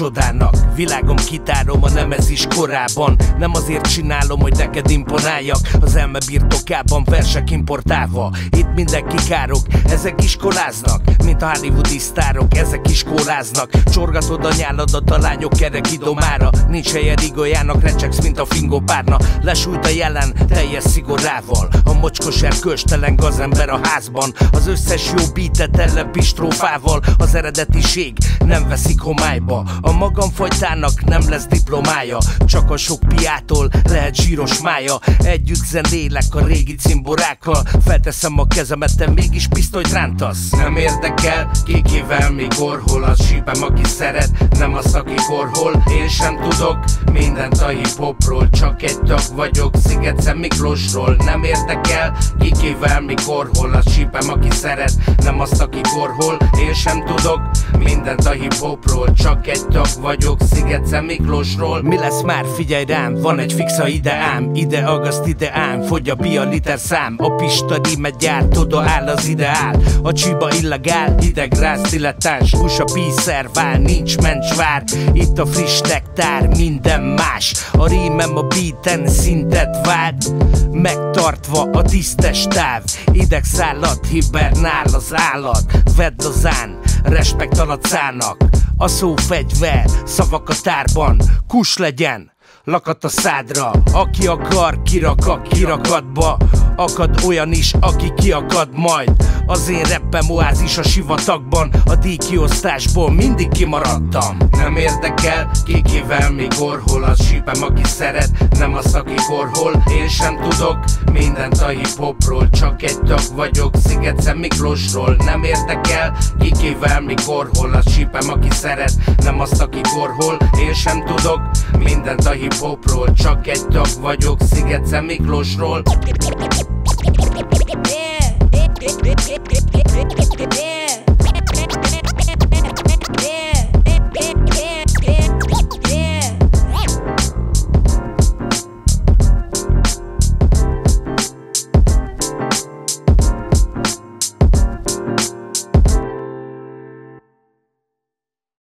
csodának. Világom kitárom a nemezis korában. Nem azért csinálom, hogy neked imponáljak. Az elme birtokában versek importálva. Itt mindenki károk, ezek iskoláznak Mint a hollywoodi sztárok, ezek iskoláznak Csorgatod a nyáladat a lányok kerek idomára. Nincs helye rigolyának, recseksz, mint a fingó párna. Lesújt a jelen teljes szigorával. A mocskos erköstelen gazember a házban. Az összes jó beatet ellepistrófával Az eredetiség nem veszik homályba. A magamfajtának nem lesz diplomája Csak a sok piától lehet zsíros mája. Együtt zenélek a régi cimborákkal Felteszem a kezemet, te mégis pisztolyt rántasz. Nem érdekel, kikivel, mikor, hol az sípem, aki szeret Nem az, aki hol, én sem tudok Mindent a hiphopról, csak egy tag vagyok Sziget Miklósról. Nem érdekel, kikivel, mikor, hol az sípem, aki szeret Nem azt, aki hol, én sem tudok Mindent a hiphopról, csak egy tag vagyok Sziget Miklósról Mi lesz már, figyelj rám, van egy fixa ideám Ide agaszt ideám, fogy a bia liter szám. A pista rímet gyárt, oda áll az ideál A csiba illegál, hideg rász, dilettáns. Hús a píszer, vár, nincs mencsvár Itt a friss nektár, minden más. A rímem a beaten szintet vád Megtartva a tisztes táv. Idegszállat, hibernál az állat. Vedd az án, respekt alacának A szó fegyver, szavak a tárban. Kus legyen, lakat a szádra. Aki akar, kirak a kirakatba. Akad olyan is, aki kiakad majd. Az én reppem oázis a sivatagban. A díjkiosztásból mindig kimaradtam. Nem érdekel, ki kivel, mikor, hol az sípem, aki szeret Nem az, aki hol, én sem tudok Mindent a hiphopról, csak egy tag vagyok Sziget Miklósról Nem érdekel, ki kivel, mikor, hol az sípem, aki szeret Nem az, aki hol, én sem tudok Mindent a hiphopról, csak egy tag vagyok Sziget Miklósról